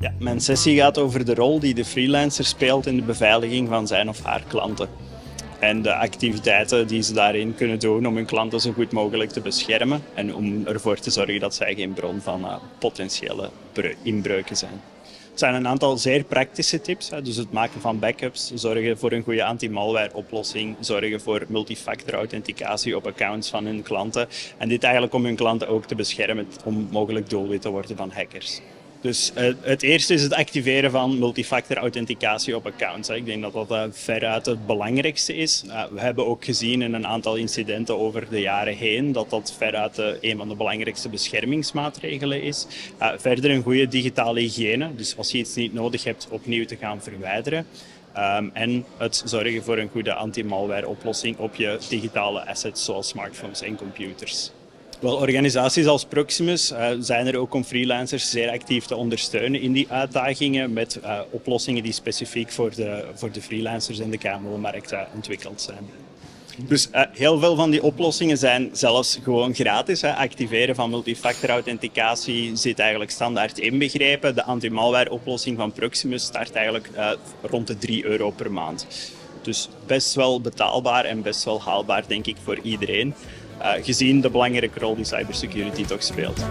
Ja, mijn sessie gaat over de rol die de freelancer speelt in de beveiliging van zijn of haar klanten. En de activiteiten die ze daarin kunnen doen om hun klanten zo goed mogelijk te beschermen en om ervoor te zorgen dat zij geen bron van uh, potentiële inbreuken zijn. Het zijn een aantal zeer praktische tips. Dus het maken van backups, zorgen voor een goede anti-malware oplossing, zorgen voor multifactor authenticatie op accounts van hun klanten. En dit eigenlijk om hun klanten ook te beschermen om mogelijk doelwit te worden van hackers. Dus uh, het eerste is het activeren van multifactor authenticatie op accounts. Ik denk dat dat uh, veruit het belangrijkste is. Uh, we hebben ook gezien in een aantal incidenten over de jaren heen dat dat veruit een van de belangrijkste beschermingsmaatregelen is. verder een goede digitale hygiëne. Dus als je iets niet nodig hebt, opnieuw te gaan verwijderen. Um, en het zorgen voor een goede anti-malware oplossing op je digitale assets zoals smartphones en computers. Wel, organisaties als Proximus uh, zijn er ook om freelancers zeer actief te ondersteunen in die uitdagingen met uh, oplossingen die specifiek voor de, voor de freelancers in de KMO-markt uh, ontwikkeld zijn. Dus heel veel van die oplossingen zijn zelfs gewoon gratis. Hè. Activeren van multifactor authenticatie zit eigenlijk standaard inbegrepen. De anti-malware oplossing van Proximus start eigenlijk rond de 3 euro per maand. Dus best wel betaalbaar en best wel haalbaar denk ik voor iedereen. Uh, gezien de belangrijke rol die cybersecurity toch speelt.